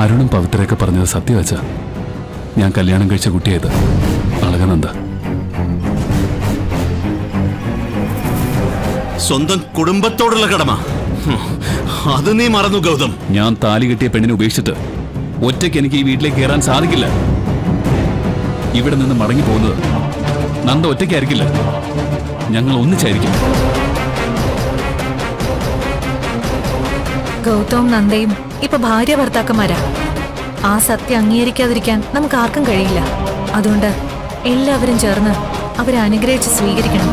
അരുണും പവിത്രയൊക്കെ പറഞ്ഞത് സത്യവച്ച ഞാൻ കല്യാണം കഴിച്ച കുട്ടിയായത് അളകനന്ദ. സ്വന്തം കുടുംബത്തോടുള്ള കടമ. അത് നീ മറന്നു ഗൗതം. ഞാൻ താലി കെട്ടിയ പെണ്ണിനെ ഉപേക്ഷിച്ചിട്ട് ഒറ്റയ്ക്ക് എനിക്ക് ഈ വീട്ടിലേക്ക് കയറാൻ സാധിക്കില്ല. ഇവിടെ നിന്ന് മടങ്ങി പോകുന്നത് നന്ദ ഒറ്റയ്ക്കായിരിക്കില്ല. ഞങ്ങൾ ഒന്നിച്ചായിരിക്കും. ഗൗതവും നന്ദയും ഇപ്പൊ ഭാര്യ ഭർത്താക്കന്മാരാ. ആ സത്യം അംഗീകരിക്കാതിരിക്കാൻ നമുക്ക് ആർക്കും കഴിയില്ല. അതുകൊണ്ട് എല്ലാവരും ചേർന്ന് അവരെ അനുഗ്രഹിച്ച് സ്വീകരിക്കണം.